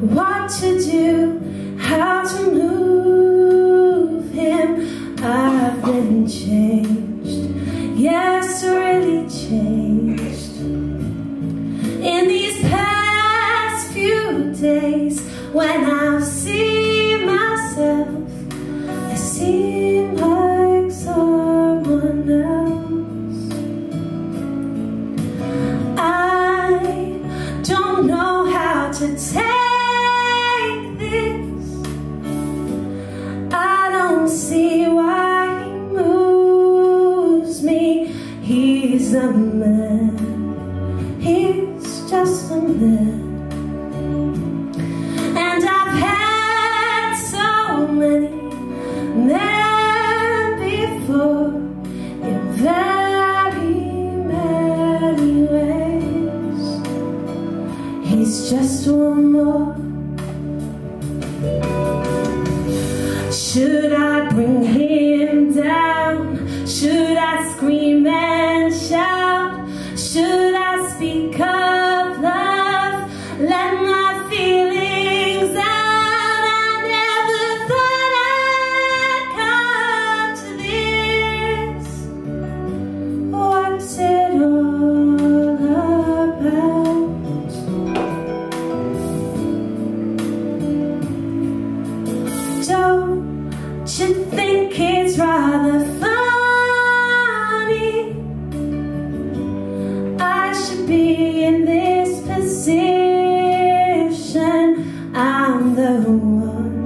what to do, how to move him. I've been changed, yes, really changed. In these past few days, when I've seen myself, I seem like someone else. I don't know how to take A man. He's just a man. And I've had so many men before in very many ways. He's just one more. Should I bring him Don't you think it's rather funny? I should be in this position. I'm the one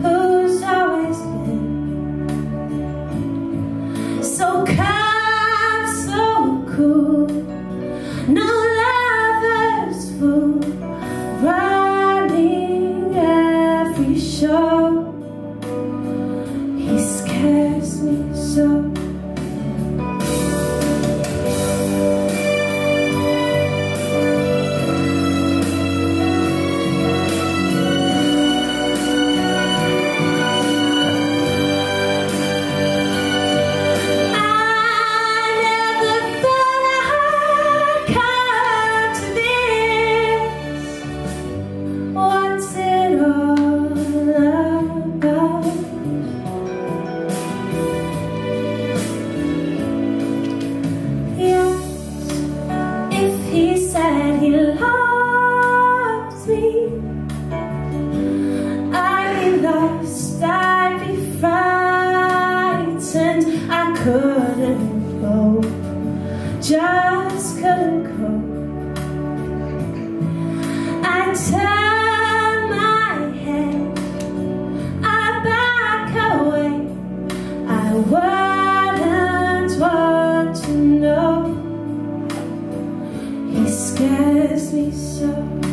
who's always been so calm, so cool. No lovers fool, running every show. so scares me so.